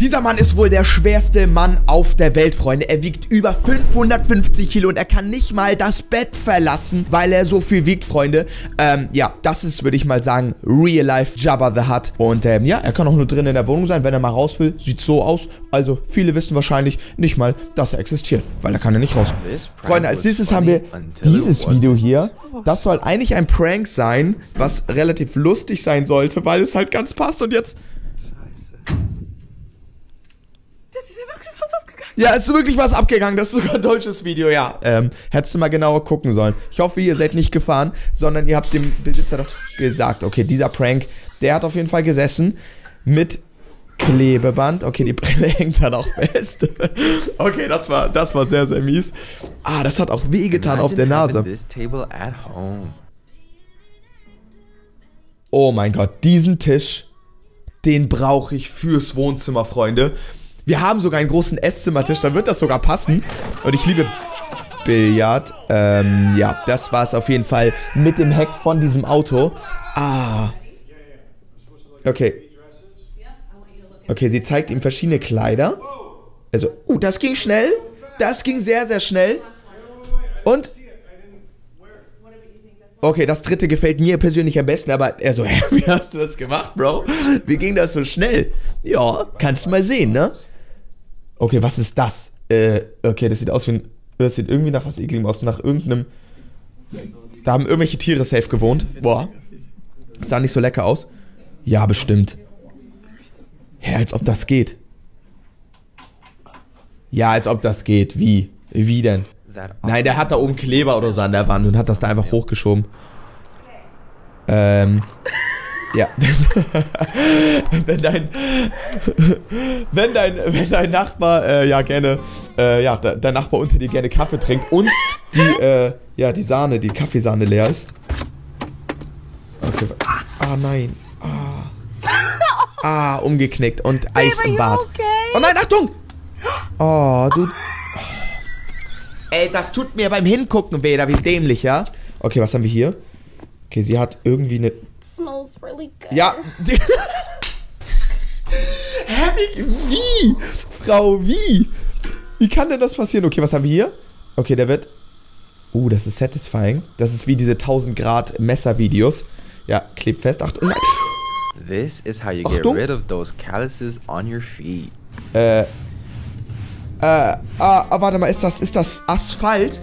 Dieser Mann ist wohl der schwerste Mann auf der Welt, Freunde. Er wiegt über 550 Kilo und er kann nicht mal das Bett verlassen, weil er so viel wiegt, Freunde. Ähm, ja, das ist, würde ich mal sagen, Real Life Jabba the Hutt. Und ähm, ja, er kann auch nur drin in der Wohnung sein, wenn er mal raus will. Sieht so aus. Also, viele wissen wahrscheinlich nicht mal, dass er existiert, weil er kann ja nicht raus. Freunde, als nächstes haben wir dieses Video hier. Das soll eigentlich ein Prank sein, was relativ lustig sein sollte, weil es halt ganz passt. Und jetzt Ja, ist wirklich was abgegangen. Das ist sogar ein deutsches Video, ja. Ähm, hättest du mal genauer gucken sollen. Ich hoffe, ihr seid nicht gefahren, sondern ihr habt dem Besitzer das gesagt. Okay, dieser Prank, der hat auf jeden Fall gesessen mit Klebeband. Okay, die Brille hängt dann auch fest. okay, das war, das war sehr, sehr mies. Ah, das hat auch wehgetan auf der Nase. Oh mein Gott, diesen Tisch, den brauche ich fürs Wohnzimmer, Freunde. Wir haben sogar einen großen Esszimmertisch, dann wird das sogar passen. Und ich liebe Billard. Ähm, ja, das war es auf jeden Fall mit dem Heck von diesem Auto. Ah. Okay. Okay, sie zeigt ihm verschiedene Kleider. Also, uh, das ging schnell. Das ging sehr, sehr schnell. Und Okay, das dritte gefällt mir persönlich am besten, aber er so, hä, wie hast du das gemacht, Bro? Wie ging das so schnell? Ja, kannst du mal sehen, ne? Okay, was ist das? Äh, okay, das sieht aus wie ein. Das sieht irgendwie nach was ekligem aus. Nach irgendeinem. Da haben irgendwelche Tiere safe gewohnt. Boah. Sah nicht so lecker aus. Ja, bestimmt. Hä, als ob das geht. Ja, als ob das geht. Wie? Wie denn? Nein, der hat da oben Kleber oder so an der Wand und hat das da einfach hochgeschoben. Ähm. Ja. wenn dein wenn dein wenn dein Nachbar äh, ja gerne äh, ja dein Nachbar unter dir gerne Kaffee trinkt und die äh, ja die Sahne die Kaffeesahne leer ist. Okay. Ah nein. Ah. Ah umgeknickt und Eis im Bad. Oh nein Achtung. Oh du. Ey das tut mir beim Hingucken weh, da wie dämlich ja. Okay was haben wir hier? Okay sie hat irgendwie eine really good. Ja. Hä, wie? Frau, wie? Wie kann denn das passieren? Okay, was haben wir hier? Okay, der wird... Uh, das ist satisfying. Das ist wie diese 1000 Grad Messervideos. Ja, klebt fest. Achtung. This is how you get Achtung. rid of those calluses on your feet. Äh. Äh, ah, ah, warte mal, ist das, ist das Asphalt?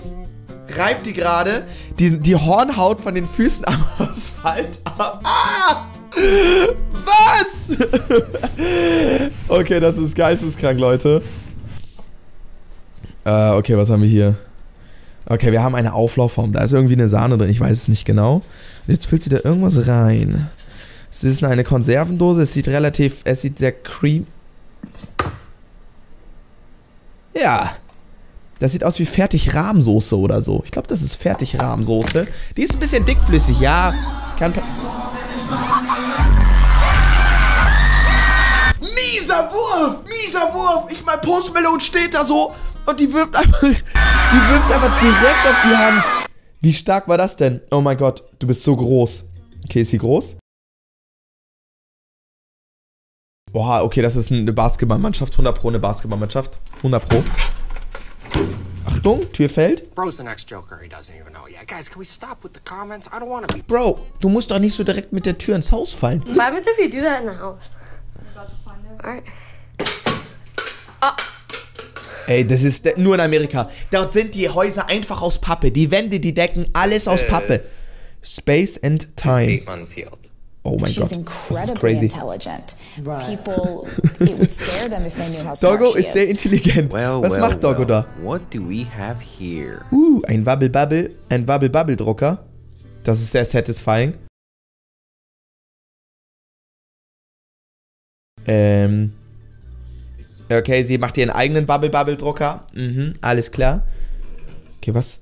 Reibt die gerade die, die Hornhaut von den Füßen am Asphalt ab. Ah! Was? okay, das ist geisteskrank, Leute. Äh, okay, was haben wir hier? Okay, wir haben eine Auflaufform. Da ist irgendwie eine Sahne drin. Ich weiß es nicht genau. Jetzt füllt sie da irgendwas rein. Es ist eine Konservendose. Es sieht relativ... Es sieht sehr cream... Ja. Das sieht aus wie Fertig-Rahmsoße oder so. Ich glaube, das ist Fertig-Rahmsoße. Die ist ein bisschen dickflüssig, ja. Kann... Mieser Wurf! Mieser Wurf! Ich mein, Post Malone steht da so und die wirft einfach... Die wirft einfach direkt auf die Hand. Wie stark war das denn? Oh mein Gott, du bist so groß. Okay, ist sie groß? Boah, okay, das ist eine Basketballmannschaft. 100 Pro eine Basketballmannschaft. 100 Pro. Achtung, Tür fällt. Bro, du musst doch nicht so direkt mit der Tür ins Haus fallen. What happens if you do that in the house? Alright. Oh. Ey, das ist nur in Amerika. Dort sind die Häuser einfach aus Pappe. Die Wände, die Decken, alles aus Pappe. Space and Time. Oh mein Gott. Das ist crazy. Intelligent. People, it would scare them if they knew how Doggo ist sehr intelligent. Well, Was well, macht Doggo well. da? What do we have here? Uh, ein Wubble Bubble, ein Wubble Bubble Drucker. Das ist sehr satisfying. Ähm. Okay, sie macht ihren eigenen Bubble Bubble Drucker. Mhm, alles klar. Okay, was?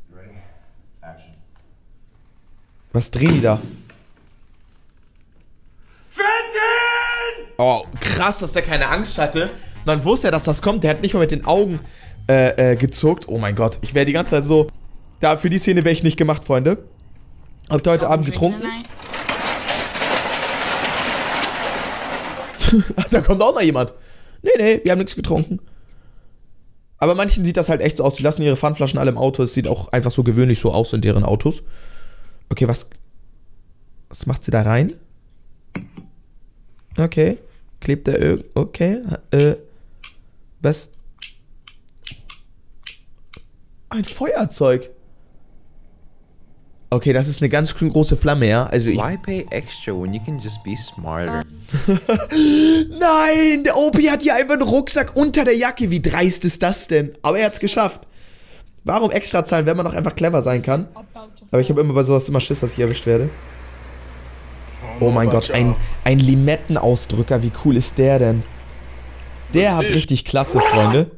Was drehen die da? Oh, krass, dass der keine Angst hatte. Man wusste ja, dass das kommt. Der hat nicht mal mit den Augen äh, äh, gezuckt. Oh mein Gott, ich wäre die ganze Zeit so... Da, für die Szene wäre ich nicht gemacht, Freunde. Habt ihr heute Abend getrunken? da kommt auch noch jemand. Nee, nee, wir haben nichts getrunken. Aber manchen sieht das halt echt so aus. Die lassen ihre Pfandflaschen alle im Auto. Es sieht auch einfach so gewöhnlich so aus in deren Autos. Okay, was. Was macht sie da rein? Okay. Klebt er irgend. Okay. Äh. Was? Ein Feuerzeug. Okay, das ist eine ganz schön große Flamme, ja. Also ich. Why pay extra when you can just be smarter? Nein, der Opi hat hier einfach einen Rucksack unter der Jacke. Wie dreist ist das denn? Aber er hat es geschafft. Warum extra zahlen, wenn man doch einfach clever sein kann? Aber ich habe immer bei sowas immer Schiss, dass ich erwischt werde. Oh mein Gott, ein, ein Limettenausdrücker. Wie cool ist der denn? Der hat richtig klasse, Freunde.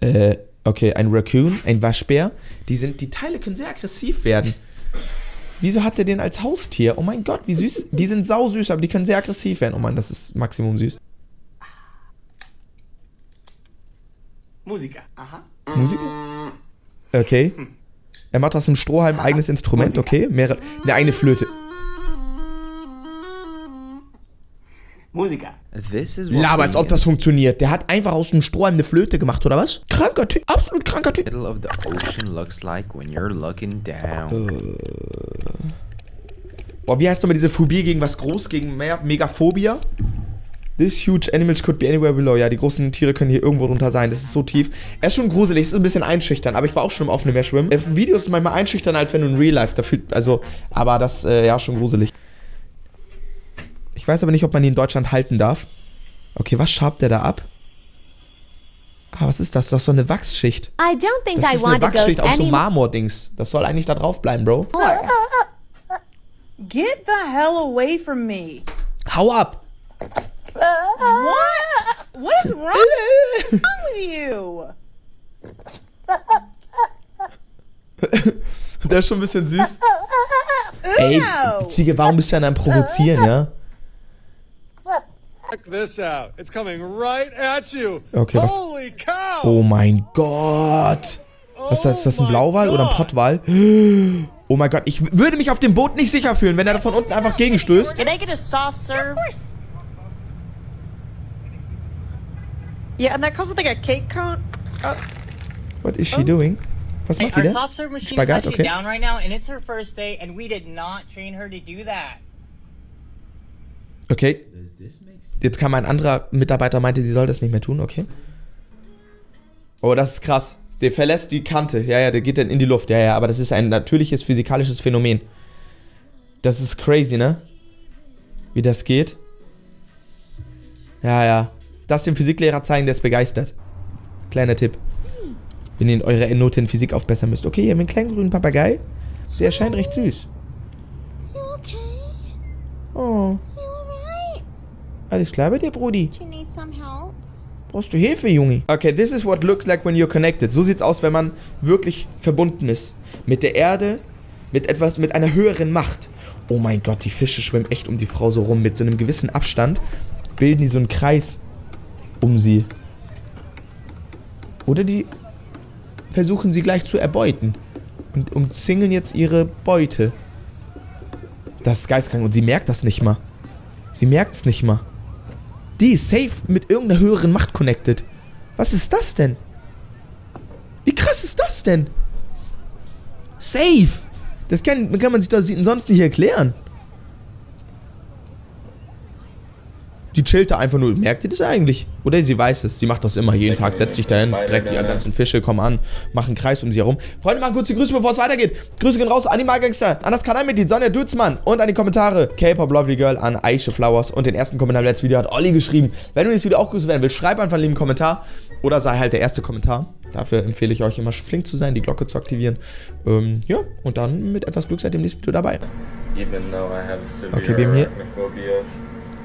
Äh, okay, ein Raccoon, ein Waschbär. Die, sind, die Teile können sehr aggressiv werden. Wieso hat er den als Haustier? Oh mein Gott, wie süß. Die sind sau süß, aber die können sehr aggressiv werden. Oh Mann, das ist Maximum süß. Musiker. Aha. Musiker? Okay. Er macht aus dem Strohhalm ein eigenes Instrument, okay. Mehrere, eine eigene Flöte. Musiker. This is what Laber, als ob das funktioniert. Der hat einfach aus dem Strohhalm eine Flöte gemacht, oder was? Kranker Typ, absolut kranker Typ. middle of the ocean looks like when you're looking down. Boah, wie heißt nochmal diese Phobie gegen was groß? Gegen Me Megaphobia? This huge animals could be anywhere below. Ja, die großen Tiere können hier irgendwo drunter sein. Das ist so tief. Er ist schon gruselig, ist ein bisschen einschüchtern, aber ich war auch schon im offenen Meer schwimmen. Äh, Videos sind manchmal einschüchtern, als wenn du in Real Life da fühlt. Also, aber das, äh, ja, schon gruselig. Ich weiß aber nicht, ob man die in Deutschland halten darf. Okay, was schabt der da ab? Ah, was ist das? Das ist so eine Wachsschicht. I don't think Das I ist eine to go Wachsschicht aus so Marmor-Dings. Das soll eigentlich da drauf bleiben, Bro. Get the hell away from me. Hau ab! What? What is wrong with you? Der ist schon ein bisschen süß. Ey, Ziege, warum bist du denn am Provozieren, ja? Check this out. It's coming right at you. Okay, was- Holy cow! Oh mein Gott. Was ist das? Ist das ein Oh my Blauwal oder ein God. Pottwal? Oh mein Gott, ich würde mich auf dem Boot nicht sicher fühlen, wenn er da von unten einfach gegenstößt. Can I get a soft serve? Of course. Yeah, and that comes with like a cake cone. Oh, What is she doing? Was Hey, macht die our denn? Spagat, okay. down right now, and it's her first day, and we did not train her to do that. Okay. Jetzt kam ein anderer Mitarbeiter, meinte, sie soll das nicht mehr tun, okay. Oh, das ist krass. Der verlässt die Kante. Ja, ja, der geht dann in die Luft. Ja, ja, aber das ist ein natürliches physikalisches Phänomen. Das ist crazy, ne? Wie das geht. Ja, ja. Das dem Physiklehrer zeigen, der ist begeistert. Kleiner Tipp. Wenn ihr eure Note in Physik aufbessern müsst. Okay, ihr habt einen kleinen grünen Papagei. Der scheint recht süß. Oh? Alles klar bei dir, Brudi? Brauchst du Hilfe, Junge? Okay, this is what looks like when you're connected. So sieht's aus, wenn man wirklich verbunden ist. Mit der Erde, mit etwas, mit einer höheren Macht. Oh mein Gott, die Fische schwimmen echt um die Frau so rum. Mit so einem gewissen Abstand bilden die so einen Kreis um sie. Oder die versuchen sie gleich zu erbeuten. Und umzingeln jetzt ihre Beute. Das ist geistkrank und sie merkt das nicht mal. Sie merkt's nicht mal. Die ist safe mit irgendeiner höheren Macht connected. Was ist das denn? Wie krass ist das denn? Safe. Das kann, kann man sich doch sonst nicht erklären. Die chillt da einfach nur. Merkt ihr das eigentlich? Oder sie weiß es. Sie macht das immer jeden Tag. Setzt sich dahin, direkt die ganzen Fische kommen an, machen einen Kreis um sie herum. Freunde, machen kurz die Grüße, bevor es weitergeht. Grüße gehen raus an die Malgangster, an das Kanalmitglied Sonja Dutzmann und an die Kommentare K-Pop Lovely Girl, an Aisha Flowers und den ersten Kommentar im letzten Video hat Olli geschrieben. Wenn du dieses Video auch grüßen werden willst, schreib einfach einen lieben Kommentar oder sei halt der erste Kommentar. Dafür empfehle ich euch immer flink zu sein, die Glocke zu aktivieren. Ähm, ja, und dann mit etwas Glück seid ihr im nächsten Video dabei. Okay, wir haben hier-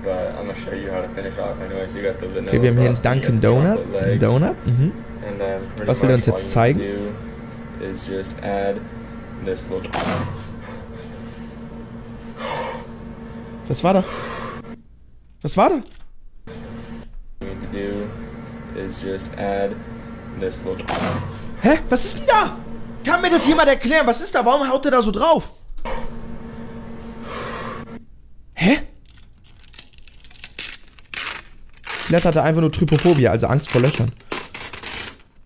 arachnophobia. But I'm gonna show you how to finish off. Anyways, you got the vanilla Okay, wir haben hier einen Dunkin' Donut. Donut. Mhm. And then pretty Was will er uns jetzt zeigen? you do Is just add this little. Was war da? Was war da? You need to do is just add this little. Hä? Was ist denn da? Kann mir das jemand erklären? Was ist da? Warum haut der da so drauf? Hä? Vielleicht hat er einfach nur Trypophobie, also Angst vor Löchern.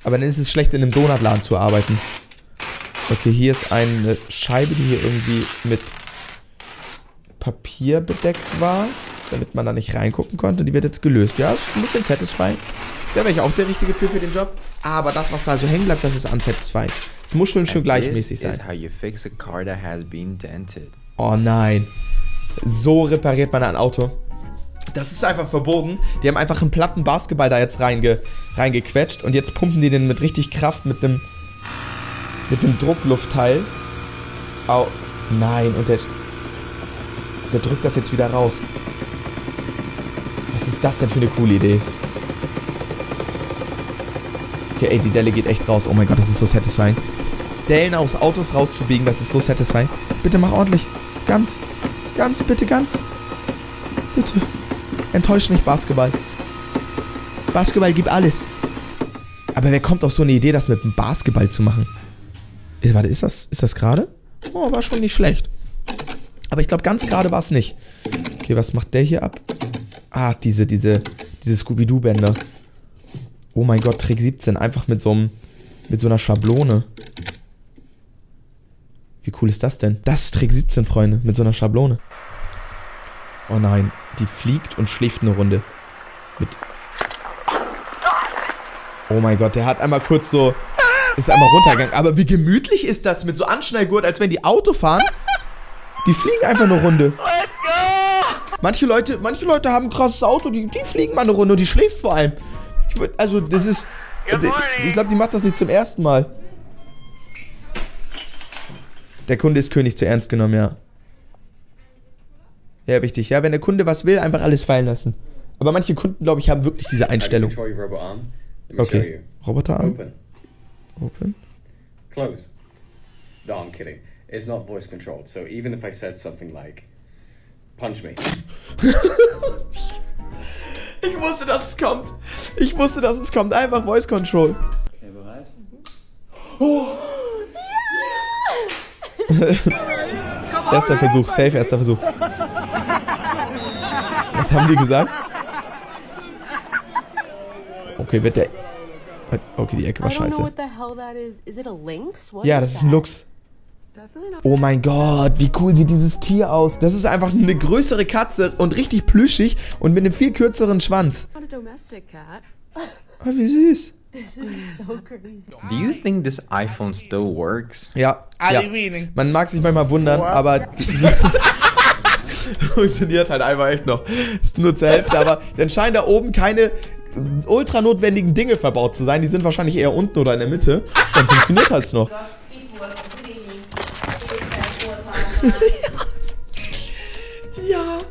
Aber dann ist es schlecht, in einem Donutladen zu arbeiten. Okay, hier ist eine Scheibe, die hier irgendwie mit Papier bedeckt war, damit man da nicht reingucken konnte. Die wird jetzt gelöst. Ja, ist ein bisschen satisfying. Da wäre ich auch der Richtige für für den Job. Aber das, was da so hängen bleibt, das ist unsatisfying. Es muss schon schön gleichmäßig sein. Oh nein. So repariert man ein Auto. Das ist einfach verbogen. Die haben einfach einen platten Basketball da jetzt reinge, reingequetscht und jetzt pumpen die den mit richtig Kraft mit dem mit dem Druckluftteil. Au. Nein, und der der drückt das jetzt wieder raus. Was ist das denn für eine coole Idee? Okay, ey, die Delle geht echt raus. Oh mein Gott, das ist so satisfying. Dellen aus Autos rauszubiegen, das ist so satisfying. Bitte mach ordentlich. Ganz. Ganz, bitte ganz. Bitte. Enttäusch nicht Basketball. Basketball gibt alles. Aber wer kommt auf so eine Idee, das mit dem Basketball zu machen? Warte, ist das, ist das gerade? Oh, war schon nicht schlecht. Aber ich glaube, ganz gerade war es nicht. Okay, was macht der hier ab? Ah, diese, diese, diese Scooby-Doo-Bänder. Oh mein Gott, Trick 17. Einfach mit so einem, mit so einer Schablone. Wie cool ist das denn? Das ist Trick 17, Freunde, mit so einer Schablone. Oh nein, die fliegt und schläft eine Runde. Mit. Oh mein Gott, der hat einmal kurz so. Ist einmal runtergegangen. Aber wie gemütlich ist das mit so Anschnallgurt, als wenn die Auto fahren? Die fliegen einfach eine Runde. Manche Leute, manche Leute haben ein krasses Auto, die, die fliegen mal eine Runde und die schläft vor allem. Ich würd, also, das ist. Ich glaube, die macht das nicht zum ersten Mal. Der Kunde ist König zu ernst genommen, ja. Ja, wichtig. Ja, wenn der Kunde was will, einfach alles fallen lassen. Aber manche Kunden, glaube ich, haben wirklich diese Einstellung. Okay. Roboterarm. Open. Open. Close. No, I'm kidding. It's not voice controlled. So even if I said something like, punch me. Ich wusste, dass es kommt. Ich wusste, dass es kommt. Einfach Voice Control. Okay, bereit? Erster Versuch. Safe, erster Versuch. Was haben die gesagt? Okay, wird der. Okay, die Ecke war scheiße. lynx? Ja, das ist ein not. Oh mein Gott, wie cool sieht dieses Tier aus. Das ist einfach eine größere Katze und richtig plüschig und mit einem viel kürzeren Schwanz. Oh, wie süß. Do you think this iPhone still works? Ja, ja. Man mag sich manchmal wundern, aber funktioniert halt einfach echt noch. Ist nur zur Hälfte, aber dann scheinen da oben keine ultra notwendigen Dinge verbaut zu sein. Die sind wahrscheinlich eher unten oder in der Mitte. Dann funktioniert halt noch. Ja.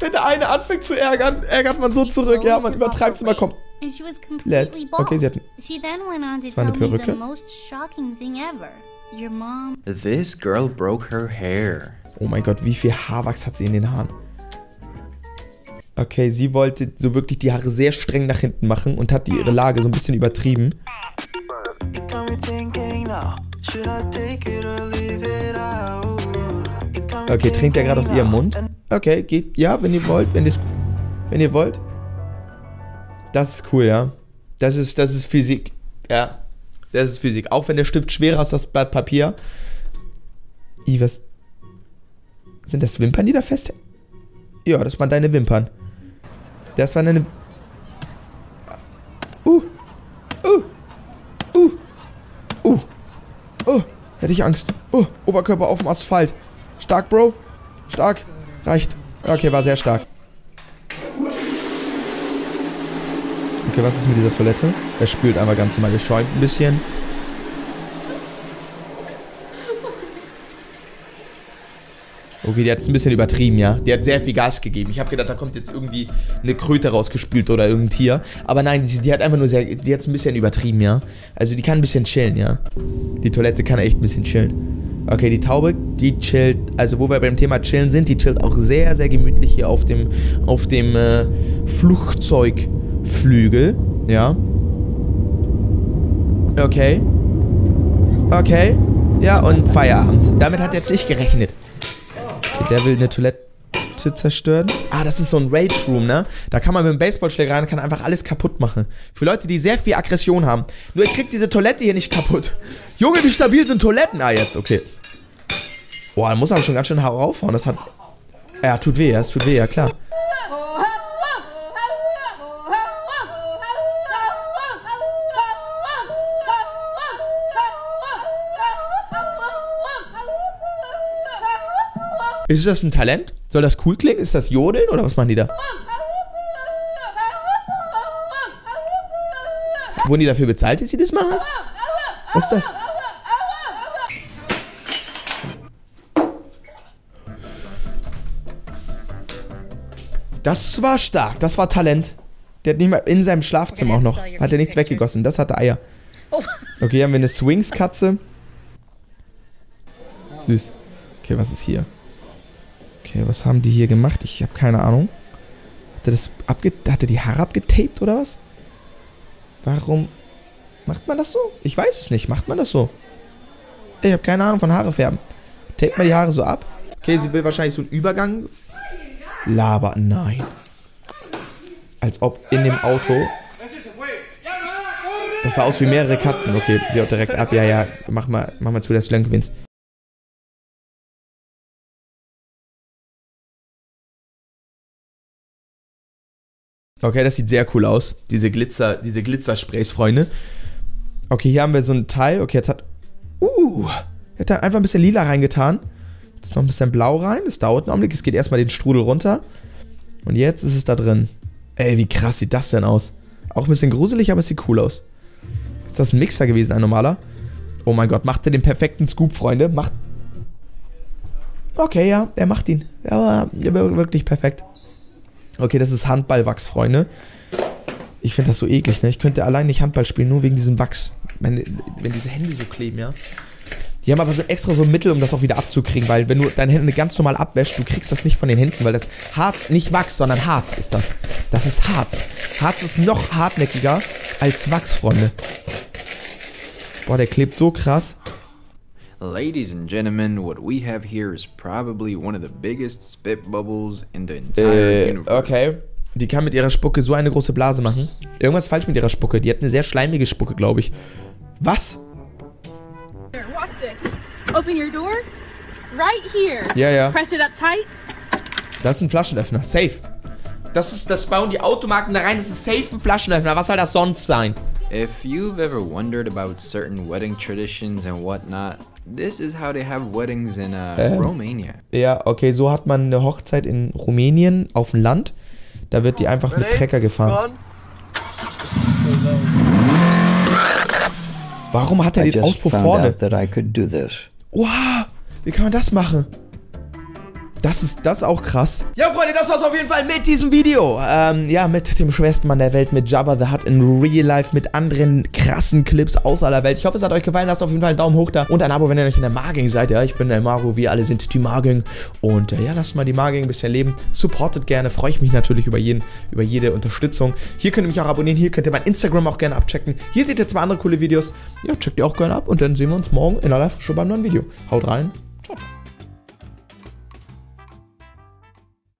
Wenn der eine anfängt zu ärgern, ärgert man so zurück. Ja, man übertreibt es immer komplett. Okay, sie hat. Das war eine Perücke? This girl broke her hair. Oh mein Gott, wie viel Haarwachs hat sie in den Haaren? Okay, sie wollte so wirklich die Haare sehr streng nach hinten machen und hat die ihre Lage so ein bisschen übertrieben. Okay, trinkt er gerade aus ihrem Mund? Okay, geht. Ja, wenn ihr wollt, wenn ihr wenn ihr wollt. Das ist cool, ja. Das ist das ist Physik. Ja. Das ist Physik. Auch wenn der Stift schwerer ist als das Blatt Papier. I, was sind das Wimpern, die da fest? Ja, das waren deine Wimpern. Das waren deine. Uh. Uh. Uh. Uh. Oh. Hätte ich Angst. Oh. Oberkörper auf dem Asphalt. Stark, Bro. Stark. Reicht. Okay, war sehr stark. Okay, was ist mit dieser Toilette? Er spült einmal ganz normal geschäumt ein bisschen. Okay, die hat es ein bisschen übertrieben, ja. Die hat sehr viel Gas gegeben. Ich habe gedacht, da kommt jetzt irgendwie eine Kröte rausgespült oder irgendein Tier. Aber nein, die, die hat einfach nur sehr. Die hat es ein bisschen übertrieben, ja. Also die kann ein bisschen chillen, ja. Die Toilette kann echt ein bisschen chillen. Okay, die Taube, die chillt. Also, wo wir beim Thema Chillen sind, die chillt auch sehr, sehr gemütlich hier auf dem, auf dem äh, Flugzeugflügel, ja. Okay. Okay. Ja, und Feierabend. Damit hat jetzt nicht gerechnet. Der will eine Toilette wird zerstört. Ah, das ist so ein Rage Room, ne? Da kann man mit dem Baseballschläger rein und kann einfach alles kaputt machen. Für Leute, die sehr viel Aggression haben. Nur ihr kriegt diese Toilette hier nicht kaputt. Junge, wie stabil sind Toiletten? Ah, jetzt, okay. Boah, da muss aber schon ganz schön raufhauen. Das hat. Ja, tut weh, es tut weh, ja klar. Ist das ein Talent? Soll das cool klingen? Ist das Jodeln oder was machen die da? Wurden die dafür bezahlt, dass sie das machen? Was ist das? Das war stark. Das war Talent. Der hat nicht mal in seinem Schlafzimmer auch noch. Hat er nichts weggegossen. Das hatte Eier. Okay, haben wir eine Swings-Katze. Süß. Okay, was ist hier? Okay, was haben die hier gemacht? Ich habe keine Ahnung. Hat er das abge hat er die Haare abgetaped oder was? Warum macht man das so? Ich weiß es nicht. Macht man das so? Ich habe keine Ahnung von Haare färben. Tapet man die Haare so ab? Okay, sie will wahrscheinlich so einen Übergang. Laber, nein. Als ob in dem Auto. Das sah aus wie mehrere Katzen. Okay, sie haut direkt ab. Ja, ja, mach mal, mach mal zu, dass du lang gewinnst. Okay, das sieht sehr cool aus. Diese Glitzer, diese Glitzersprays, Freunde. Okay, hier haben wir so ein Teil. Okay, jetzt hat. Uh! Hat da einfach ein bisschen lila reingetan. Jetzt noch ein bisschen blau rein. Das dauert einen Augenblick. Es geht erstmal den Strudel runter. Und jetzt ist es da drin. Ey, wie krass sieht das denn aus? Auch ein bisschen gruselig, aber es sieht cool aus. Ist das ein Mixer gewesen, ein normaler? Oh mein Gott, macht er den perfekten Scoop, Freunde. Macht. Okay, ja, er macht ihn. Ja, wirklich perfekt. Okay, das ist Handballwachs, Freunde. Ich finde das so eklig, ne? Ich könnte allein nicht Handball spielen, nur wegen diesem Wachs. Wenn, wenn diese Hände so kleben, ja. Die haben aber so extra so ein Mittel, um das auch wieder abzukriegen, weil wenn du deine Hände ganz normal abwäschst, du kriegst das nicht von den Händen, weil das Harz, nicht Wachs, sondern Harz ist das. Das ist Harz. Harz ist noch hartnäckiger als Wachs, Freunde. Boah, der klebt so krass. Ladies and gentlemen, what we have here is probably one of the biggest spit bubbles in the entire Äh, universe. okay. Die kann mit ihrer Spucke so eine große Blase machen. Irgendwas falsch mit ihrer Spucke. Die hat eine sehr schleimige Spucke, glaube ich. Was? Watch this. Open your door. Right here. Ja, ja. Press it up tight. Das ist ein Flaschenöffner. Safe. Das ist, das bauen die Automarken da rein. Das ist safe ein Flaschenöffner. Was soll das sonst sein? If you've ever wondered about certain wedding traditions and whatnot, this is how they have weddings in uh, Ähm. Romania. Ja, okay, so hat man eine Hochzeit in Rumänien auf dem Land. Da wird die einfach mit Trecker gefahren. Warum hat er I den Auspuff vorne? out that I could do this. Wow, wie kann man das machen? Das ist das auch krass. Ja, Freunde, das war's auf jeden Fall mit diesem Video. Ähm, ja, mit dem schwersten Mann der Welt, mit Jabba the Hutt in Real Life, mit anderen krassen Clips aus aller Welt. Ich hoffe, es hat euch gefallen. Lasst auf jeden Fall einen Daumen hoch da und ein Abo, wenn ihr nicht in der Maging seid. Ja, ich bin der Maru, wir alle sind die Maging. Und äh, ja, lasst mal die Maging ein bisschen leben. Supportet gerne, freue ich mich natürlich über, jeden, über jede Unterstützung. Hier könnt ihr mich auch abonnieren, hier könnt ihr mein Instagram auch gerne abchecken. Hier seht ihr zwei andere coole Videos. Ja, checkt ihr auch gerne ab und dann sehen wir uns morgen in der Live-Show beim neuen Video. Haut rein